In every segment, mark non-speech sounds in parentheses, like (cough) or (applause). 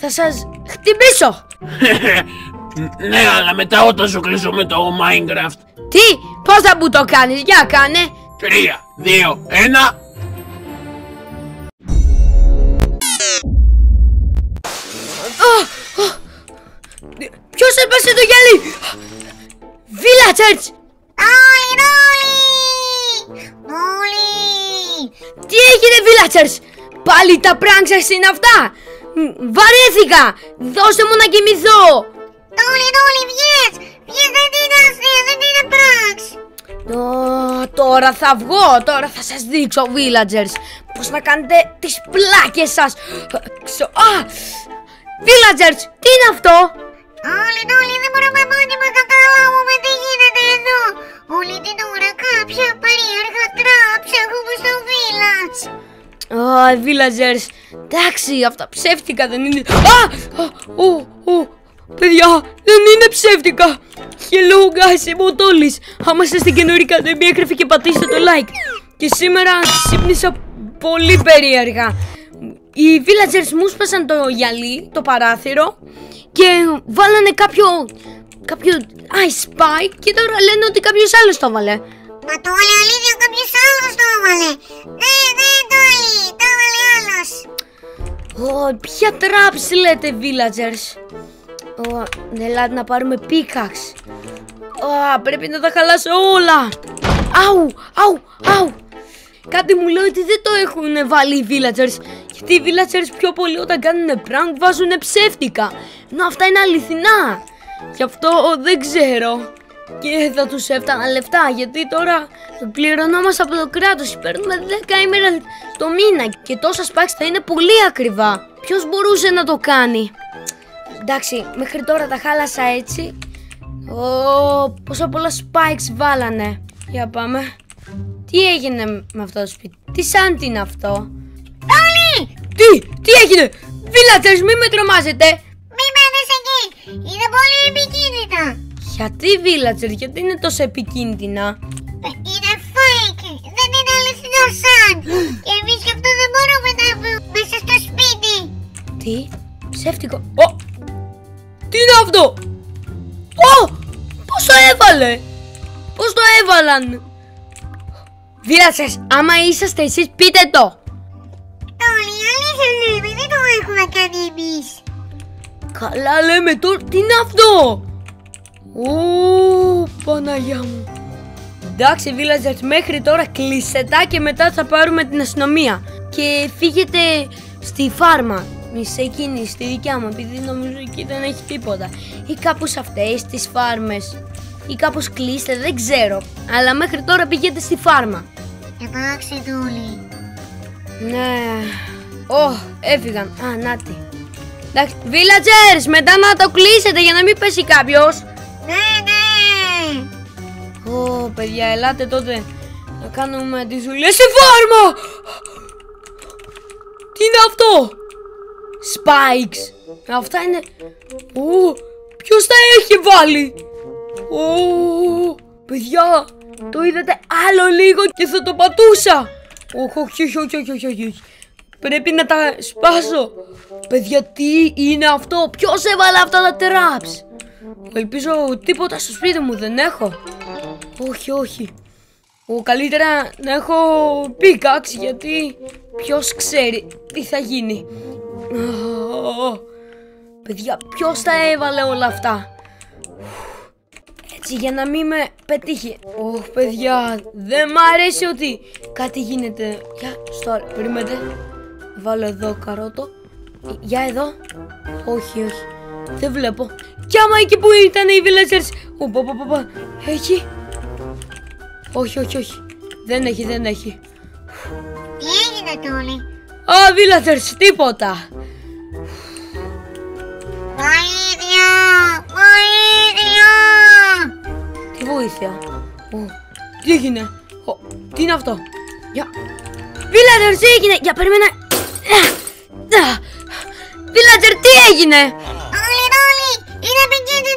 θα σας χτυπήσω. ναι, αλλά μετά όταν σου κλείσω με το Minecraft. Τι, πώς θα μου το κάνεις, για κάνε. Τρία, δύο, ένα. Ποιος έσπασε το γυαλί; Villagers, Όλοι, όλοι! Όλοι! τι έγινε Villagers. Πάλι τα pranks σας είναι αυτά; Μ, Βαρέθηκα. Δώστε μου να κοιμηθώ. Όλοι, όλοι, βγες! Βγες, δεν είναι αστεία, δεν είναι πράξ! Ω, τώρα θα βγω, τώρα θα σας δείξω villagers Πώς να κάνετε τις πλάκες σας Ξο- Α, villagers, τι είναι αυτό; Όλοι, όλοι, δεν μπορούμε μόνοι μας να καταλάβουμε τι γίνεται εδώ! Όλη την ώρα κάποια περίεργα τραπ έχουμε στο village! Α, villagers, εντάξει, αυτά ψεύτικα δεν είναι. Α, α, ω, ω, παιδιά, δεν είναι ψεύτικα. Hello guys, είμαι ο Τόλης. Άμα είστε στην καινούργια κατεμπή έγραφε και πατήστε το like. Και σήμερα ξύπνησα πολύ περίεργα. Οι villagers μου σπάσαν το γυαλί, το παράθυρο Και βάλανε κάποιο, κάποιο ice spike Και τώρα λένε ότι κάποιος άλλος το έβαλε. Μα το όλη αλήθεια κάποιος άλλος το έβαλε! Ναι, ναι, το όλη, το έβαλε άλλος! Ω, ποια traps λέτε villagers. Ω, ναι, ελάτε να πάρουμε pickaxe Ω, πρέπει να τα χαλάσω όλα. Αου, αου, αου Κάτι μου λέει ότι δεν το έχουν βάλει οι villagers. Γιατί οι villagers πιο πολύ όταν κάνουν prank βάζουν ψεύτικα. Ενώ αυτά είναι αληθινά. Γι' αυτό δεν ξέρω και θα τους έφτανα λεφτά γιατί τώρα πληρωνόμαστε από το κράτος Παίρνουμε 10 ημέρα το μήνα και τόσα spikes θα είναι πολύ ακριβά Ποιος μπορούσε να το κάνει; Εντάξει, μέχρι τώρα τα χάλασα έτσι Ω, πόσα πολλά spikes βάλανε Για πάμε Τι έγινε με αυτό το σπίτι; Τι σαν τι είναι αυτό; Όλοι! Τι, τι έγινε; Villagers μη με τρομάζετε Μη μένεις εκεί! Είναι πολύ επικίνδυνα! Γιατί villagers, γιατί είναι τόσο επικίνδυνα; Είναι fake! Δεν είναι αληθινό σαν! Και εμείς γι' αυτό δεν μπορούμε να μπούμε μέσα στο σπίτι! Τι, ψεύτικο Ω, τι είναι αυτό; Ω, πώς το έβαλε; Πώς το έβαλαν; Villagers, άμα είσαστε εσείς πείτε το Όλοι, αλήθεια λέμε, δεν το έχουμε κάνει εμείς! Καλά λέμε τώρα, τι είναι αυτό; Ω, Παναγιά μου Εντάξει villagers, μέχρι τώρα κλείστε τα και μετά θα πάρουμε την αστυνομία Και φύγετε στη φάρμα μη σε εκείνη, στη δικιά μου, επειδή νομίζω εκεί δεν έχει τίποτα Ή κάπου σε αυτές τις φάρμες Ή κάπως κλείστε, δεν ξέρω Αλλά μέχρι τώρα πηγαίνετε στη φάρμα Εντάξει, Τούλη. Ναι. Ω, έφυγαν. Α, νάτι. Εντάξει, villagers, μετά να το κλείσετε για να μην πέσει κάποιος. Ναι, ναι! Ω, παιδιά, ελάτε τότε να κάνουμε τις δουλειές στη φάρμα. Τι είναι αυτό; Spikes. Αυτά είναι... Ω, ποιος τα έχει βάλει; Ω, παιδιά, το είδατε άλλο λίγο και θα το πατούσα. Όχι, όχι, όχι, όχι, όχι, όχι, όχι. Πρέπει να τα σπάσω. Παιδιά, τι είναι αυτό; Ποιος έβαλε αυτά τα traps. Ελπίζω τίποτα στο σπίτι μου δεν έχω. Όχι, όχι. Ο καλύτερα να έχω πίκαξ γιατί ποιος ξέρει τι θα γίνει. Α, Παιδιά, ποιος τα έβαλε όλα αυτά; Έτσι για να μην με πετύχει. Ωχ, παιδιά, δεν μ' αρέσει ότι κάτι γίνεται. Για, στο περίμενε. Βάλω εδώ καρότο. Ε, Για εδώ. Όχι, όχι. Δεν βλέπω. Κι άμα εκεί που ήταν οι villagers. Οπα, οπα, οπα. Έχει. Όχι, όχι, όχι. Δεν έχει, δεν έχει. Τι έγινε, Τούλη. Α, villagers, τίποτα. Βοήθεια! Βοήθεια! Τι βοήθεια; Ω, τι έγινε; Ω, τι είναι αυτό; Για. Villagers, τι έγινε; Για περίμενε. Α, α. Villager, τι έγινε;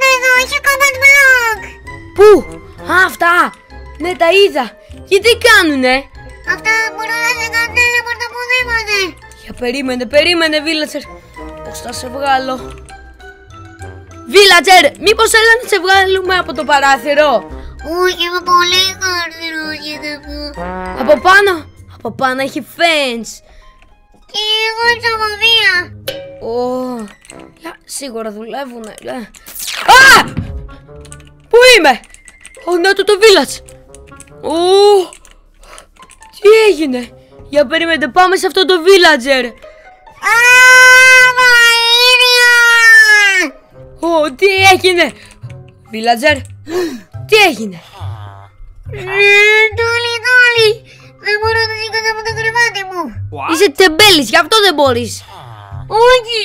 Όλοι, όλοι! Είναι επικίνδυνο εδώ, έχει combat block! Πού; Α, αυτά. Ναι, τα είδα. Και τι κάνουνε; Αυτά μπορούν να σε κάνουν teleport οπουδήποτε! Για περίμενε, περίμενε, Villager. Πώς θα σε βγάλω; Βίλατζερ, μήπως έλα να σε βγάλουμε από το παράθυρο; Όχι, είμαι πολύ χάρτηρος για να πω. Από πάνω, από πάνω έχει fence. Και εγώ ψωμοβία. Ω, για, σίγουρα δουλεύουνε. Για. Α! Πού είμαι; Ω, να το το village. Ω, τι έγινε; Για περίμενε, πάμε σε αυτό το villager. Α, βοήθεια! Ω, τι έγινε; Villager, τι έγινε; Ε, Τόλι, τόλι. Δεν μπορώ να σηκώσω από το κρεβάτι μου. Είσαι τεμπέλης, γι' αυτό δεν μπορείς. Όχι,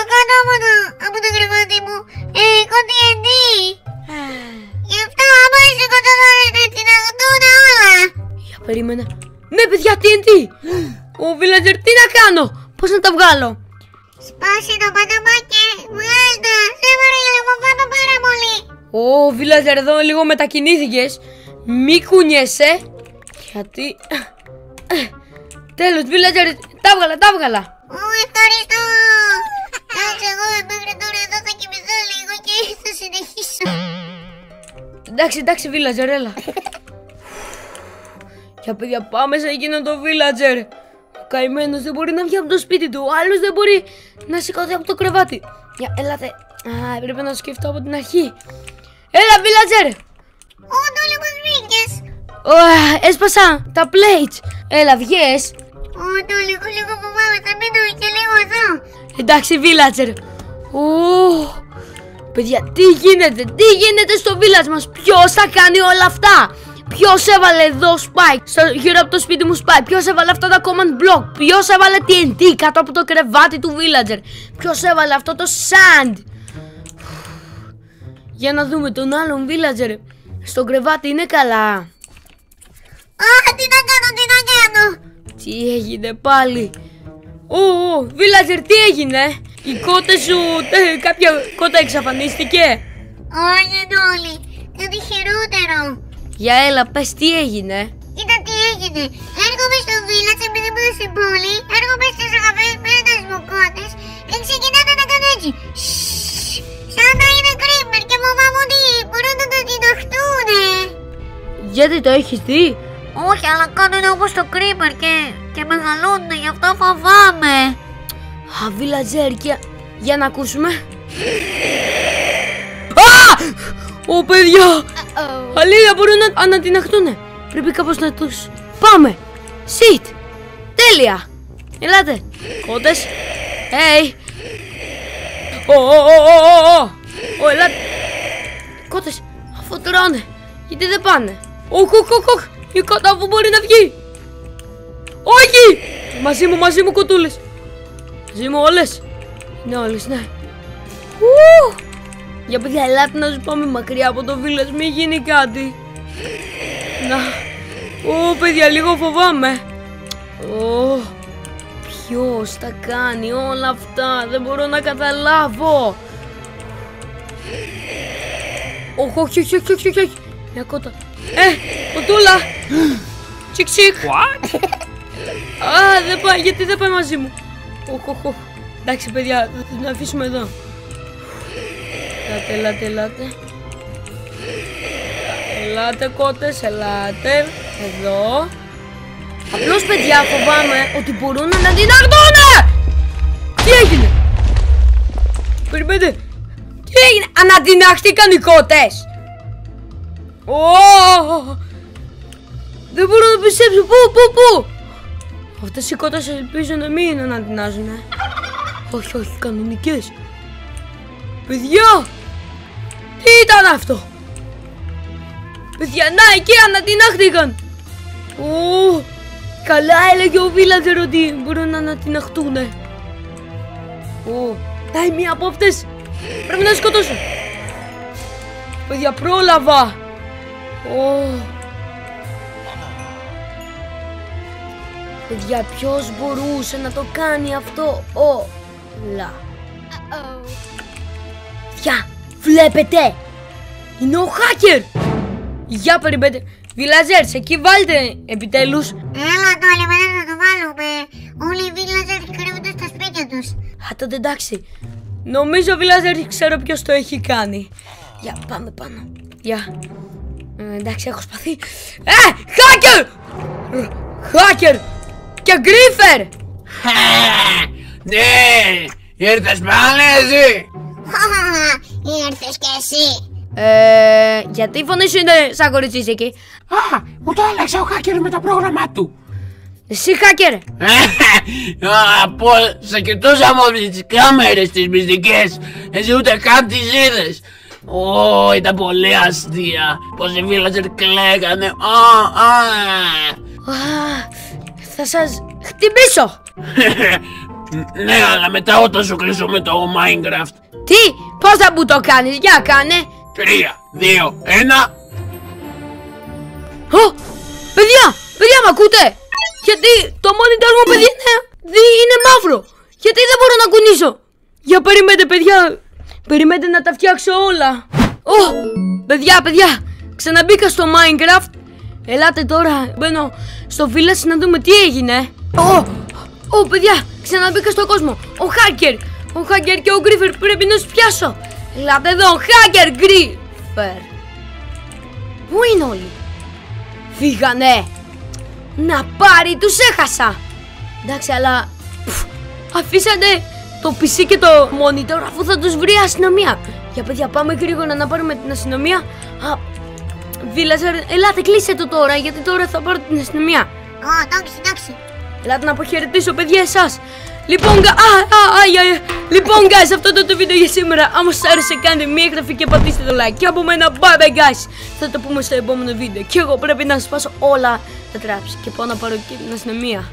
ακάτω από το, από το κρεβάτι μου ε, έχω TNT. Γι' αυτό άμα σηκώσω θα την αγωτούν όλα. Για περίμενε. Ναι, παιδιά, TNT. Ω, villager, τι να κάνω; Πώς να τα βγάλω; Σπάσε το παταμάκι, βγάλ' τα. Σε παρακαλώ, φοβάμαι πάρα πολύ. Ω, villager, εδώ λίγο μετακινήθηκες. Μη κουνιέσαι. Γιατί... Τέλος, villager, τα βγάλα, τα βγάλα. Ω, ευχαριστώ. Κάτσε εγώ μέχρι τώρα εδώ θα κοιμηθώ λίγο και θα συνεχίσω. Εντάξει, εντάξει, villager, έλα. Για παιδιά, πάμε σε εκείνο το villager. Ο καημένος δεν μπορεί να βγει από το σπίτι του. Ο άλλος δεν μπορεί να σηκωθεί από το κρεβάτι. Για, έλατε. Α, έπρεπε να το σκεφτώ από την αρχή. Έλα, villager. Ω, Τόλι, πώς βγήκες. Ω, έσπασα τα plates. Έλα, βγες. Ω, Τόλι, εγώ λίγο φοβάμαι, θα μείνω και λίγο εδώ. Εντάξει, villager. Ω, παιδιά, τι γίνεται, τι γίνεται στο village μας; Ποιος θα κάνει όλα αυτά; Ποιος έβαλε εδώ spike, στο, γύρω από το σπίτι μου spike. Ποιος έβαλε αυτά τα command block; Ποιος έβαλε TNT κάτω από το κρεβάτι του villager; Ποιος έβαλε αυτό το sand; Για να δούμε τον άλλον villager. Στο κρεβάτι είναι καλά. Α, τι να κάνω, τι να κάνω. Τι έγινε πάλι; Ω, ω, villager, τι έγινε; Η κότα σου, τε, κάποια κότα εξαφανίστηκε; Όχι, Τόλι, κάτι χειρότερο. Για έλα, πες τι έγινε; Κοίτα τι έγινε. Έρχομαι στο village επειδή ήμουν στην πόλη, έρχομαι στις καφές με ένας μοκότες και ξεκινάνε να κάνουν έτσι. Σσσσ, Σαν να είναι creeper και φοβάμαι ότι μπορούν να το διδαχτούνε. Γιατί το έχεις δει. Όχι, αλλά κάνουν όπως το creeper και, και μεγαλώνουν, γι' αυτό φοβάμαι. Α, villager, και... για να ακούσουμε. Α! Ω, παιδιά! Αλήθεια, μπορούν να ανατιναχτούν. Πρέπει κάπως να τους... Πάμε! Sit! Τέλεια! Ελάτε! Κότες! Hey! Ω, ω, ω, ω, ω, ω! Ω, ελάτε! Κότες, αφού τρώνε, γιατί δεν πάνε; Οχ, οχ, οχ, οχ! Η κότα αφού μπορεί να βγει! Όχι! Μαζί μου, μαζί μου κοτούλες! Μαζί μου όλες! Είναι όλες, ναι. Ου! Για παιδιά, ελάτε να σου πάμε μακριά από το village, μην γίνει κάτι. Να. Ω, παιδιά, λίγο φοβάμαι. Ω, ποιος τα κάνει όλα αυτά, δεν μπορώ να καταλάβω. Όχι, όχι, όχι, όχι, όχι, όχι. Μια κότα. Ε, κοτούλα. Τσικ, τσικ. Α, δεν πάει, γιατί δεν πάει μαζί μου. Οχ, οχ, οχ. Εντάξει, παιδιά, θα την αφήσουμε εδώ. Ελάτε, ελάτε, ελάτε. Ελάτε, κότες, ελάτε. Εδώ. Απλώς, παιδιά, φοβάμαι ότι μπορούν να την αρθούνε! Τι έγινε! Περιμένετε! Τι έγινε! Ανατινάχτηκαν οι κότες! Ω! Δεν μπορώ να πιστέψω! Πού, πού, πού! Αυτές οι κότες ελπίζω να μην ανατινάζουν. Όχι, όχι, κανονικές. Παιδιά! Τι ήταν αυτό! Παιδιά, να, εκεί ανατινάχτηκαν! Ω, καλά έλεγε ο Βίλαζερ ότι μπορούν να ανατιναχτούνε. Ω, να, η μία από αυτές πρέπει να σκοτώσω. Παιδιά, πρόλαβα. Ω. Παιδιά, ποιος μπορούσε να το κάνει αυτό; Όλα. Παιδιά, βλέπετε. Είναι ο hacker. Για περιμένετε. Βιλαζέρς, εκεί βάλτε επιτέλους. Έλα, Τόλι, μετά θα το βάλουμε. Όλοι οι villagers κρύβονται στα σπίτια σπίτια τους. Α, τότε εντάξει. Νομίζω, Βιλάζερ, ξέρω ποιος το έχει κάνει. Για, πάμε πάνω. Για. Ε, εντάξει, έχω σπαθεί. Ε, hacker! Hacker! Και γκρίφερ! Ναι, ήρθες πάλι εσύ. Χαχαχα, (laughs) ήρθες κι εσύ. Ε, γιατί η φωνή σου είναι σαν κοριτσής εκεί; Α, μου το άλλαξε ο hacker με το πρόγραμμά του. Εσύ, hacker! (laughs) Από σε κοιτούσαμε από τις κάμερες τις μυστικές Εσύ ούτε καν τις είδες Ω, ήταν πολύ αστεία Πως οι villagers κλαίγανε Α, α. Α, θα σας χτυπήσω! (laughs) Ναι, αλλά μετά όταν σου κλείσω με το Minecraft Τι, πώς θα μου το κάνεις, για κάνε! Τρία, δύο, ένα Ω, παιδιά, παιδιά μ' ακούτε! Γιατί το monitor μου, παιδιά, είναι, δι- είναι μαύρο! Γιατί δεν μπορώ να κουνήσω! Για περιμένετε, παιδιά! Περιμένετε να τα φτιάξω όλα! Ω, παιδιά, παιδιά! Ξαναμπήκα στο Minecraft! Ελάτε τώρα, μπαίνω στο village να δούμε τι έγινε! Ω, ω, παιδιά! Ξαναμπήκα στον κόσμο! Ο Hacker! Ο Hacker και ο Griefer πρέπει να τους πιάσω! Ελάτε εδώ, Hacker Griefer! Πού είναι όλοι; Φύγανε! Να πάρει, τους έχασα! Εντάξει, αλλά... πφ, αφήσανε το PC και το monitor αφού θα τους βρει η αστυνομία. Για παιδιά, πάμε γρήγορα να πάρουμε την αστυνομία. Α, Βίλαζερ, ελάτε, κλείσε το τώρα, γιατί τώρα θα πάρω την αστυνομία. Ω, εντάξει, εντάξει. Ελάτε να αποχαιρετήσω, παιδιά, εσάς. Λοιπόν, γα... α, α, α, α, α. λοιπόν, guys, αυτό ήταν το βίντεο για σήμερα. Αν σας άρεσε, κάντε μια εγγραφή και πατήστε το like. Και από μένα, bye bye, guys. Θα το πούμε στο επόμενο βίντεο. Και εγώ πρέπει να σπάσω όλα τα traps και πάω να πάρω και την αστυνομία.